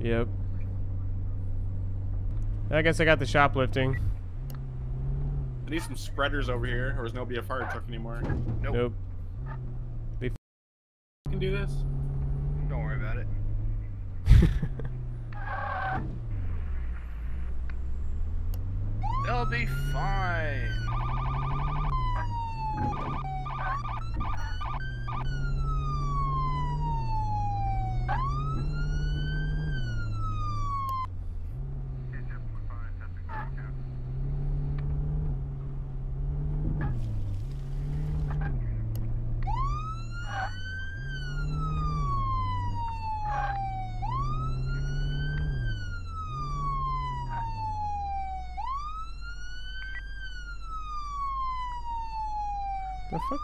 Yep. I guess I got the shoplifting. I need some spreaders over here, or there's no nobody a fire truck anymore. Nope. Nope. can do this. Don't worry about it. They'll be fine. The fuck?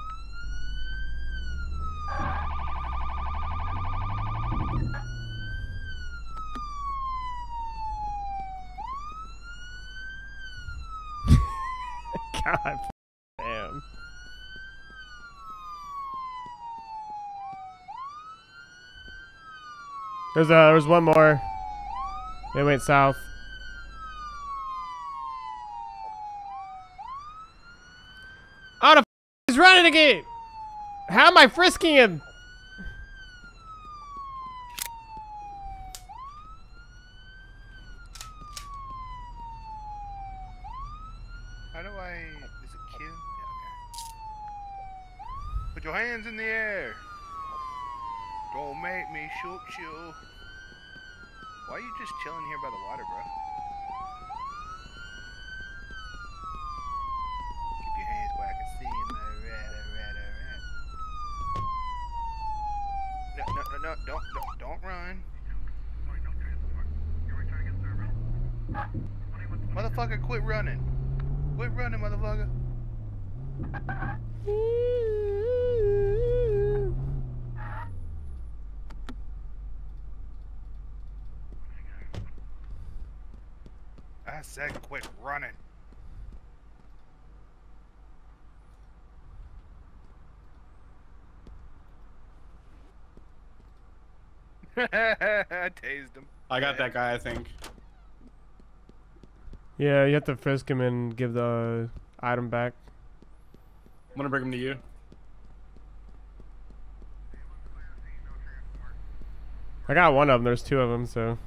God damn. There's uh there's one more. They went south. Oh the f he's running again! How am I frisking him? How do I? Is it Q? Yeah, okay. Put your hands in the air. Don't make me shoot you. Why are you just chilling here by the water, bro? Keep your hands where I can see 'em. Alright, alright, alright. No, don't, don't, don't run. Motherfucker, quit running. Quit running, motherfucker. I said quit running. I tased him. I got that guy, I think. Yeah, you have to frisk him and give the item back. I'm gonna bring him to you. I got one of them. There's two of them, so.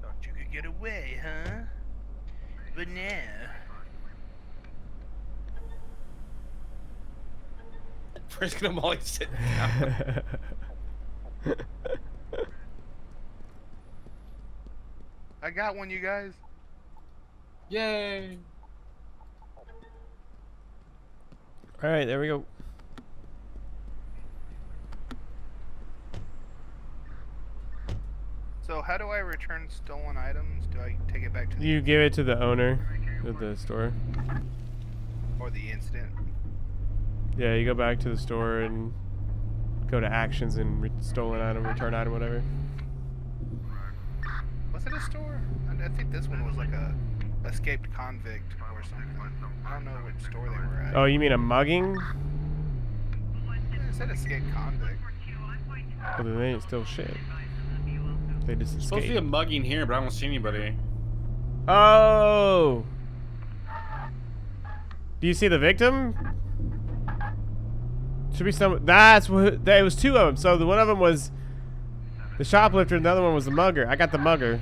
Thought you could get away, huh? But now. Frisking him while he's sitting down. I got one, you guys. Yay! All right, there we go. So how do I return stolen items? Do I take it back to the You give it to the owner of the store. or the incident? Yeah, you go back to the store and go to actions and re- stolen item, return item, whatever. Was it a store? I, I think this one was like a escaped convict or something. I don't know which store they were at. Oh, you mean a mugging? Yeah, it said escaped convict. Well, then they ain't still shit. They just Supposed to be a escaped. mugging here, but I don't see anybody. Oh! Do you see the victim? Should be some. That's what. There was two of them. So the one of them was the shoplifter, and the other one was the mugger. I got the mugger.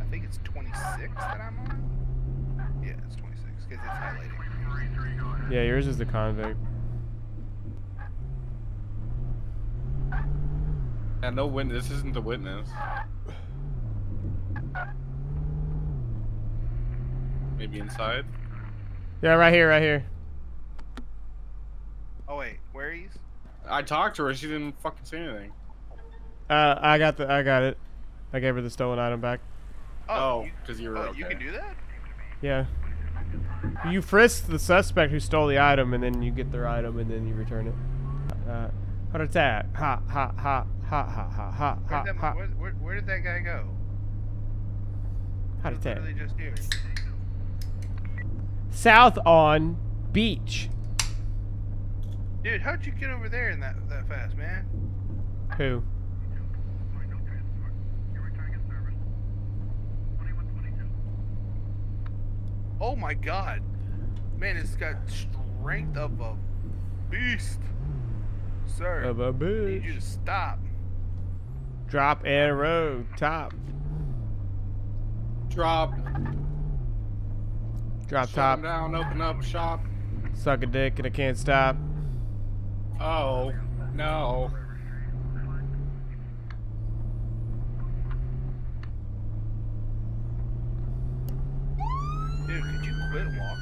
I think it's 26 that I'm on. Yeah, it's 26 because it's highlighted. Yeah, yours is the convict. Yeah, no witness. This isn't the witness. Maybe inside. Yeah, right here, right here. Oh wait, where are you? I talked to her. She didn't fucking say anything. Uh, I got the. I got it. I gave her the stolen item back. Oh, you, 'cause you were- oh, you can do that. Yeah. You frisk the suspect who stole the item, and then you get their item, and then you return it. Uh, heart attack. Ha ha ha ha ha ha ha Where, ha that, ha. where, where, where did that guy go? Was attack. literally just here. South on beach. Dude, how'd you get over there in that that fast, man? Who? Oh my god. Man, it's got strength of a beast. Sir, Of a I need you bitch. to stop. Drop arrow. Top. Drop. Drop Shut top. down. Open up shop. Suck a dick and I can't stop. Oh no. Dude, could you quit walking?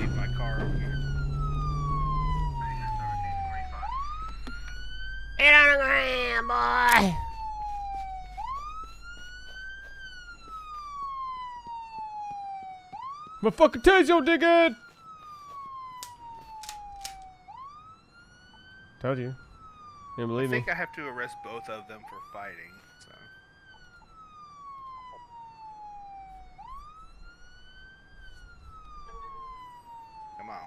leave my car over here. Get on the ground, boy. My fucking taser, dickhead! Told you. Didn't I believe me. I think I have to arrest both of them for fighting, so. Come on.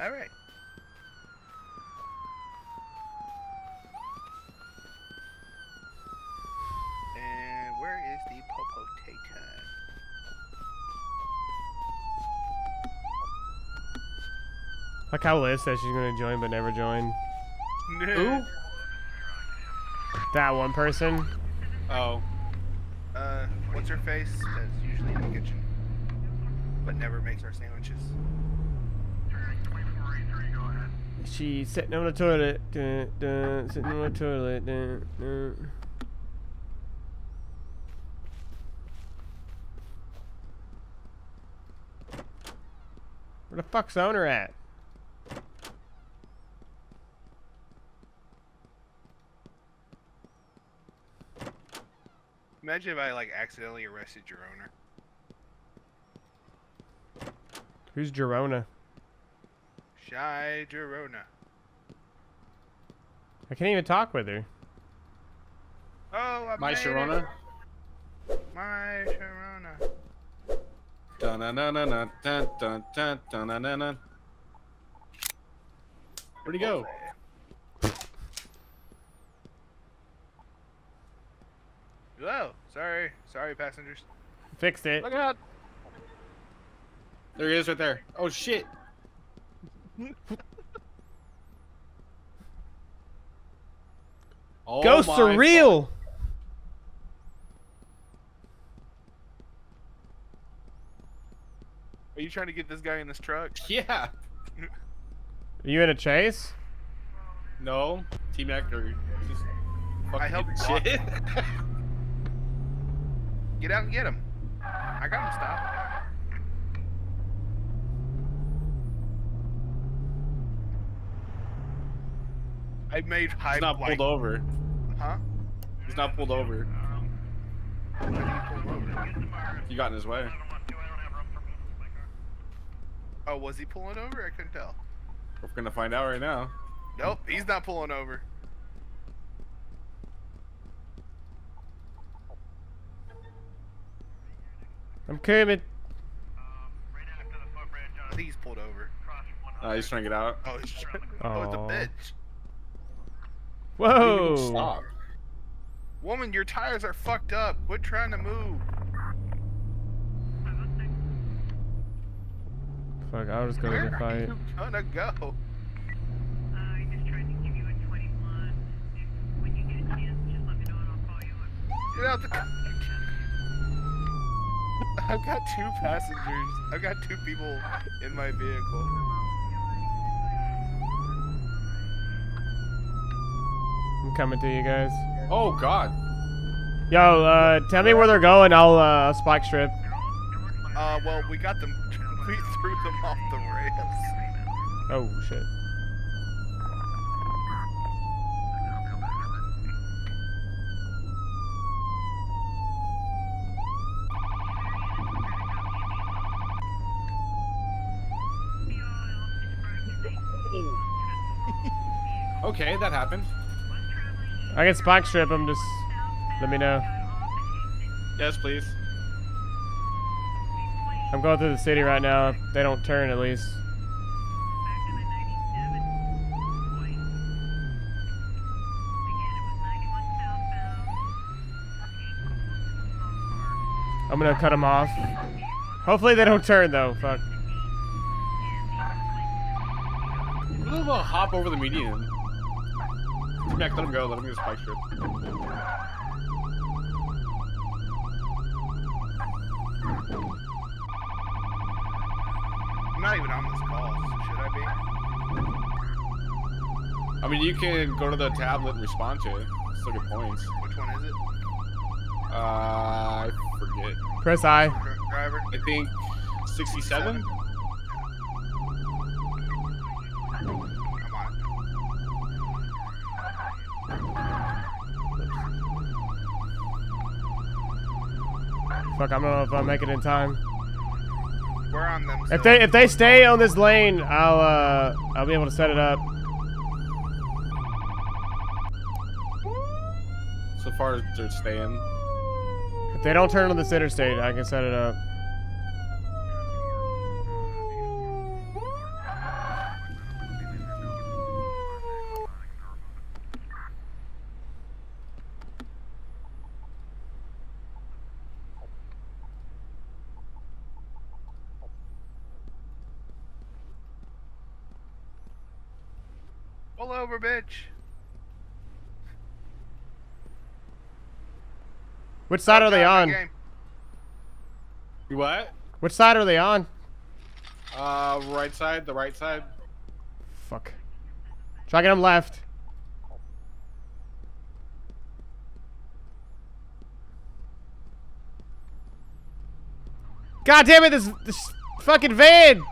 Alright. And where is the popotato? Like how Liz says she's gonna join but never joined. Who? That one person. Oh. Uh, what's her face? That's usually in the kitchen, but never makes our sandwiches. She's sitting on the toilet. Dun, dun, sitting on the toilet. Dun, dun. Where the fuck's the owner at? Imagine if I like accidentally arrested your owner. Who's Gerona? Shy Gerona. I can't even talk with her. Oh, I My made Sharona. it. My Sharona. Dun dun dun dun dun dun dun dun dun dun dun. Where'd he go? Whoa, sorry, sorry, passengers. Fixed it. Look out! There he is right there. Oh shit! Oh Ghosts are real. Are you trying to get this guy in this truck? Yeah. Are you in a chase? No. T Mac or just fucking helped get shit. Get out and get him. I got him stopped. I made high He's not like, pulled over. Huh? He's not pulled over. Why he over? You got in his way. Oh, was he pulling over? I couldn't tell. We're gonna find out right now. Nope, he's not pulling over. I'm Kermit. I think he's pulled over. Uh, he's trying to get out. Oh, he's trying. Oh, it's a Aw. bitch. Whoa! Stop. Woman, your tires are fucked up. Quit trying to move. Fuck, I was gonna Where fight. Where are you gonna go? Get out the car. I've got two passengers. I've got two people in my vehicle. Coming to you guys. Oh God. Yo, uh, tell me where they're going. I'll uh, spike strip. Uh, well, we got them. We threw them off the rails. Oh shit. Okay, that happened. I can spike strip them. Just let me know. Yes, please. I'm going through the city right now. They don't turn, at least. I'm gonna cut them off. Hopefully they don't turn though. Fuck. About hop over the median? Jack, let him go. Let him get his spike strip. I'm not even on this call. so Should I be? I mean, you can go to the tablet and respond to it. Still get points. Which one is it? Uh, I forget. Press I. Driver. I think 67. I'm on it. Fuck. I don't know if I'll make it in time. We're on them. If they if they stay on this lane, I'll uh I'll be able to set it up. So far as they're staying. If they don't turn on this interstate, I can set it up. Pull over, bitch. Which side are they on? You what? Which side are they on? Uh, right side, the right side. Fuck. Try to get them left. God damn it, this this fucking van!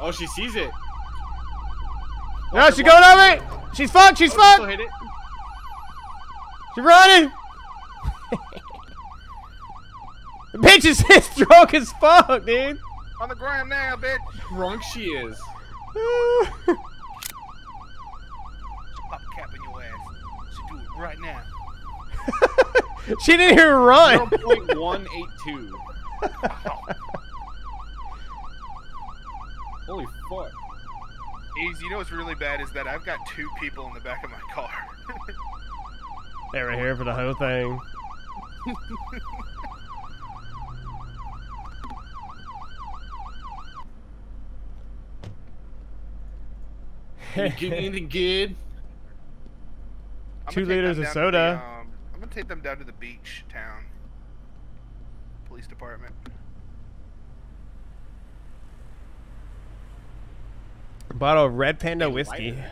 Oh, she sees it. No, she's going over it! She's fucked, she's Oh, she still fucked! hit it. She's running! the bitch is just drunk as fuck, dude! On the ground now, bitch. Drunk she is. Pop a cap in your ass. So do it right now. she didn't even run! 0.182. Holy fuck. Easy. You know what's really bad is that I've got two people in the back of my car. They were here for the whole thing. You get anything good? I'm Two liters of down to the, soda. um, I'm gonna take them down to the beach town. Police department. Bottle of Red Panda whiskey. lighter.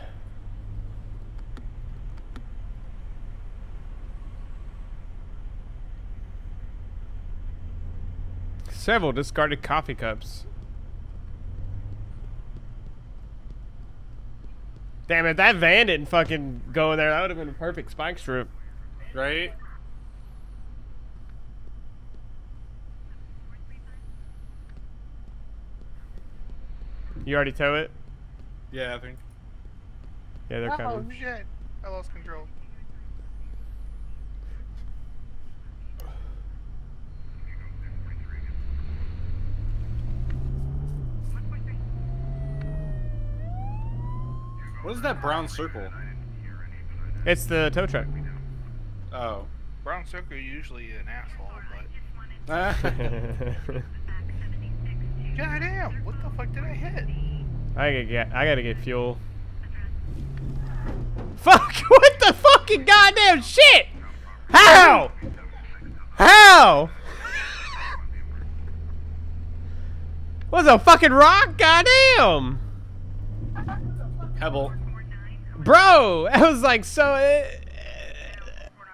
Several discarded coffee cups. Damn it, that van didn't fucking go in there. That would have been a perfect spike strip. Right? You already tow it? Yeah, I think. Yeah, they're Oh coming. Oh shit! I lost control. What is that brown circle? It's the tow truck. Oh. Brown Circle usually an asshole, but Ah. Goddamn! What the fuck did I hit? I gotta get. I gotta get fuel. Fuck! What the fucking goddamn shit? How? How? What's a fucking rock? Goddamn! Pebble. Bro, I was like so. It,